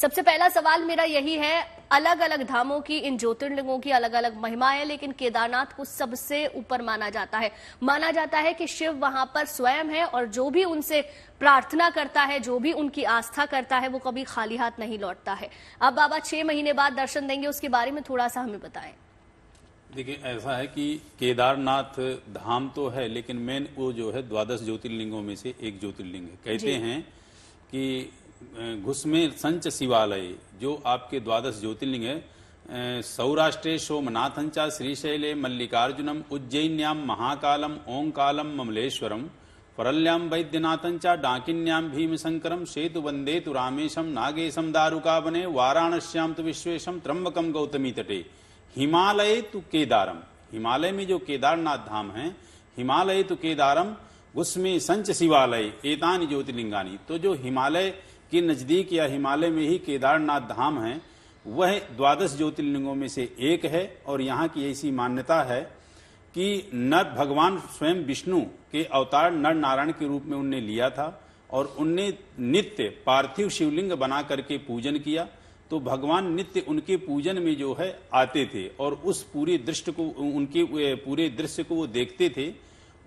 सबसे पहला सवाल मेरा यही है अलग अलग धामों की इन ज्योतिर्लिंगों की अलग अलग महिमा है लेकिन केदारनाथ को सबसे ऊपर माना जाता है। माना जाता है कि शिव वहाँ पर स्वयं है और जो भी उनसे प्रार्थना करता है जो भी उनकी आस्था करता है वो कभी खाली हाथ नहीं लौटता है। अब बाबा छह महीने बाद दर्शन देंगे उसके बारे में थोड़ा सा हमें बताएँ। देखिए ऐसा है कि केदारनाथ धाम तो है लेकिन मेन वो जो है द्वादश ज्योतिर्लिंगों में से एक ज्योतिर्लिंग है। कहते हैं कि घुसमे संच शिवालय, जो आपके द्वादश ज्योतिर्लिंग है सौराष्ट्रे सोमनाथंचा श्रीशैले मल्लिकार्जुनम उज्जैन्याम महाकालम ओंकालम ममलेश्वरम परल्याम वैद्यनाथंचा डाकिन्याम भीमशंकरम सेतु वंदे तु रामेशम नागेशम दारुकावने वाराणस्याम तो विश्वेशम त्र्यंबकम गौतमी तटे। हिमालय तु केदारम हिमालय में जो केदारनाथ धाम है, हिमालय तु केदारम उसमें संच शिवालय, एतानी ज्योतिर्लिंगानी। तो जो हिमालय के नज़दीक या हिमालय में ही केदारनाथ धाम है, वह द्वादश ज्योतिर्लिंगों में से एक है और यहाँ की ऐसी मान्यता है कि नर भगवान स्वयं विष्णु के अवतार नर नारायण के रूप में उनने लिया था और उनने नित्य पार्थिव शिवलिंग बना करके पूजन किया तो भगवान नित्य उनके पूजन में जो है आते थे और उस पूरे दृष्टि को, उनके पूरे दृश्य को वो देखते थे,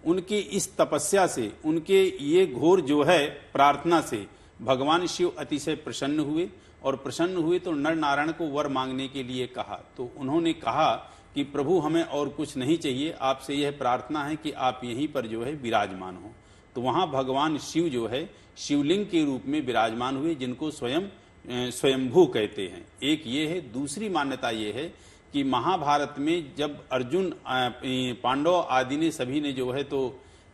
उनके इस तपस्या से, उनके ये घोर जो है प्रार्थना से भगवान शिव अतिशय प्रसन्न हुए और प्रसन्न हुए तो नर नारायण को वर मांगने के लिए कहा। तो उन्होंने कहा कि प्रभु हमें और कुछ नहीं चाहिए, आपसे यह प्रार्थना है कि आप यहीं पर जो है विराजमान हो। तो वहाँ भगवान शिव जो है, शिवलिंग के रूप में विराजमान हुए, जिनको स्वयं स्वयंभू कहते हैं। एक ये है, दूसरी मान्यता ये है कि महाभारत में जब अर्जुन पांडव आदि ने सभी ने जो है तो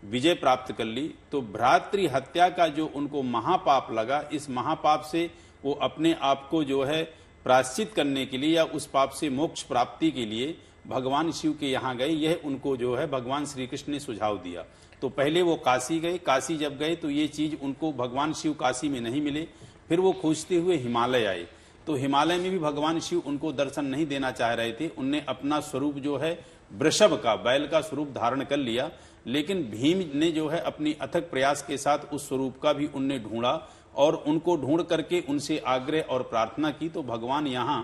विजय प्राप्त कर ली तो भ्रातृ हत्या का जो उनको महापाप लगा, इस महापाप से वो अपने आप को जो है प्राश्चित करने के लिए या उस पाप से मोक्ष प्राप्ति के लिए भगवान शिव के यहाँ गए, यह उनको जो है भगवान श्री कृष्ण ने सुझाव दिया। तो पहले वो काशी गए, काशी जब गए तो ये चीज़ उनको भगवान शिव काशी में नहीं मिले, फिर वो खोजते हुए हिमालय आए। तो हिमालय में भी भगवान शिव उनको दर्शन नहीं देना चाह रहे थे, उनने अपना स्वरूप जो है वृषभ का, बैल का स्वरूप धारण कर लिया। लेकिन भीम ने जो है अपनी अथक प्रयास के साथ उस स्वरूप का भी उनने ढूंढा और उनको ढूंढ करके उनसे आग्रह और प्रार्थना की तो भगवान यहाँ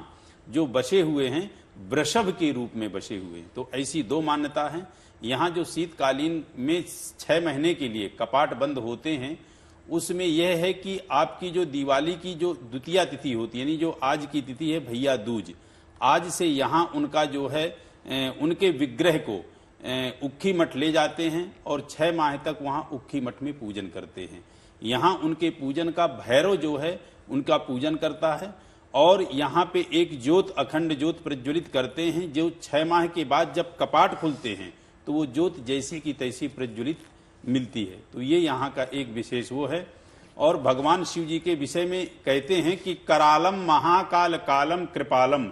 जो बसे हुए हैं, वृषभ के रूप में बसे हुए हैं। तो ऐसी दो मान्यता है। यहाँ जो शीतकालीन में छह महीने के लिए कपाट बंद होते हैं, उसमें यह है कि आपकी जो दिवाली की जो द्वितीय तिथि होती है, यानी जो आज की तिथि है भैया दूज, आज से यहाँ उनका जो है उनके विग्रह को उखी मठ ले जाते हैं और छह माह तक वहाँ उखी मठ में पूजन करते हैं। यहाँ उनके पूजन का भैरव जो है, उनका पूजन करता है और यहाँ पे एक ज्योत, अखंड ज्योत प्रज्वलित करते हैं, जो छह माह के बाद जब कपाट खुलते हैं तो वो ज्योत जैसी की तैसी प्रज्वलित मिलती है। तो ये यहाँ का एक विशेष वो है। और भगवान शिव जी के विषय में कहते हैं कि करालम महाकाल कालम कृपालम।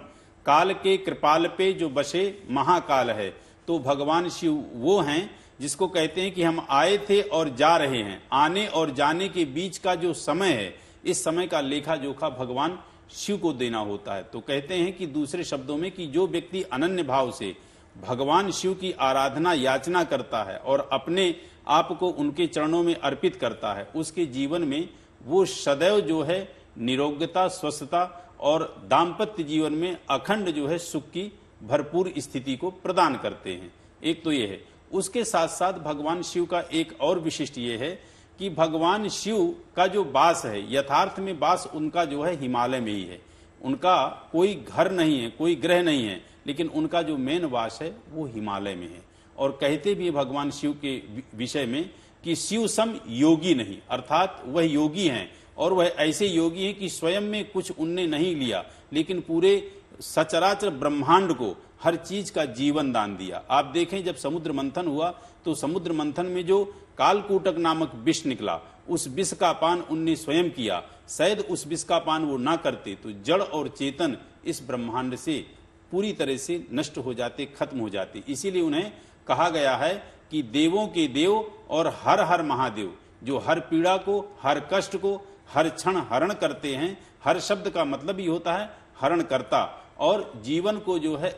काल के कृपाल पे जो बसे महाकाल है। तो भगवान शिव वो हैं जिसको कहते हैं कि हम आए थे और जा रहे हैं। आने और जाने के बीच का जो समय है, इस समय का लेखा जोखा भगवान शिव को देना होता है। तो कहते हैं कि दूसरे शब्दों में कि जो व्यक्ति अनन्य भाव से भगवान शिव की आराधना याचना करता है और अपने आप को उनके चरणों में अर्पित करता है, उसके जीवन में वो सदैव जो है निरोग्यता, स्वस्थता और दाम्पत्य जीवन में अखंड जो है सुख की भरपूर स्थिति को प्रदान करते हैं। एक तो ये है। उसके साथ साथ भगवान शिव का एक और विशिष्ट ये है कि भगवान शिव का जो बास है, यथार्थ में बास उनका जो है हिमालय में ही है। उनका कोई घर नहीं है, कोई ग्रह नहीं है, लेकिन उनका जो मेन वास है वो हिमालय में है। और कहते भी भगवान शिव के विषय में कि शिव सम योगी नहीं, अर्थात वह योगी हैं। और वह ऐसे योगी हैं कि स्वयं में कुछ उनने नहीं लिया, लेकिन पूरे सचराचर ब्रह्मांड को हर चीज़ का जीवन दान दिया। आप देखें, जब समुद्र मंथन हुआ तो समुद्र मंथन में जो कालकूटक नामक विष निकला, उस विष का पान उनने स्वयं किया। शायद उस विष का पान वो ना करते तो जड़ और चेतन इस ब्रह्मांड से पूरी तरह से नष्ट हो जाते, खत्म हो जाते। इसीलिए उन्हें कहा गया है कि देवों के देव और हर हर महादेव, जो हर पीड़ा को, हर कष्ट को, हर क्षण हरण करते हैं, हर शब्द का मतलब ही होता है हरण करता और जीवन को जो है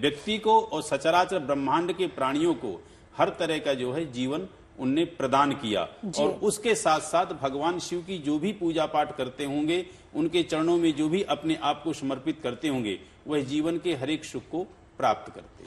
व्यक्ति को और सचराचर ब्रह्मांड के प्राणियों को हर तरह का जो है जीवन उनने प्रदान किया। और उसके साथ साथ भगवान शिव की जो भी पूजा पाठ करते होंगे उनके चरणों में जो भी अपने आप को समर्पित करते होंगे वह जीवन के हरेक सुख को प्राप्त करते